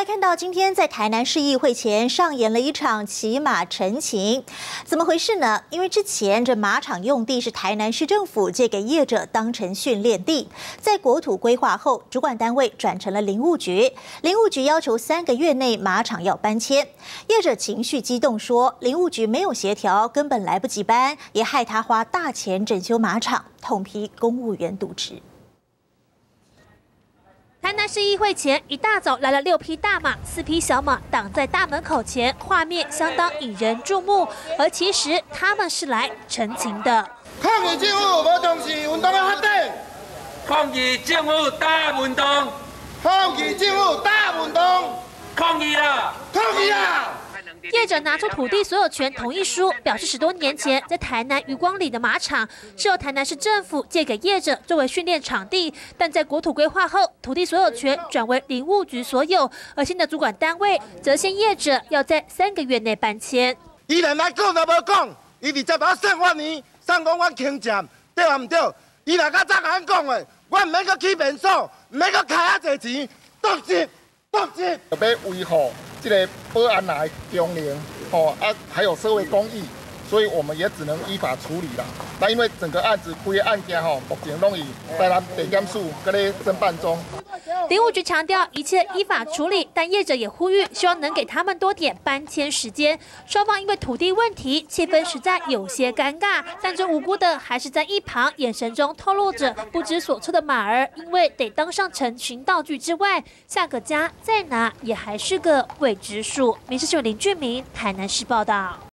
来看到今天在台南市议会前上演了一场骑马陈情，怎么回事呢？因为之前这马场用地是台南市政府借给业者当成训练地，在国土规划后，主管单位转成了林务局，林务局要求三个月内马场要搬迁，业者情绪激动说林务局没有协调，根本来不及搬，也害他花大钱整修马场，痛批公务员渎职。台南市议会前一大早来了六匹大马，四匹小马挡在大门口前，画面相当引人注目。而其实他们是来陈情的。抗议政府无重视运动的发展，抗议政府打运动，抗议政府打运动，抗议啦！抗议啊！业者拿出土地所有权同意书，表示十多年前在台南余光里的马场是由台南市政府借给业者作为训练场地，但在国土规划后，土地所有权转为林务局所有，而新的主管单位则限业者要在三个月内搬迁。伊连来讲都无讲，伊直接把我送我年，送讲我轻贱，对啊唔对？伊若较早甲俺讲的，我唔免去起民免去开遐济钱，要维护。这个保安来中年，哦啊，还有社会公益，所以我们也只能依法处理了。那因为整个案子规案件吼，目前拢以在咱地检署搁咧侦办中。林务局强调一切依法处理，但业者也呼吁，希望能给他们多点搬迁时间。双方因为土地问题，气氛实在有些尴尬。但这无辜的还是在一旁眼神中透露着不知所措的马儿，因为得当上成群道具之外，下个家在哪也还是个未知数。民事新闻林俊明台南市报道。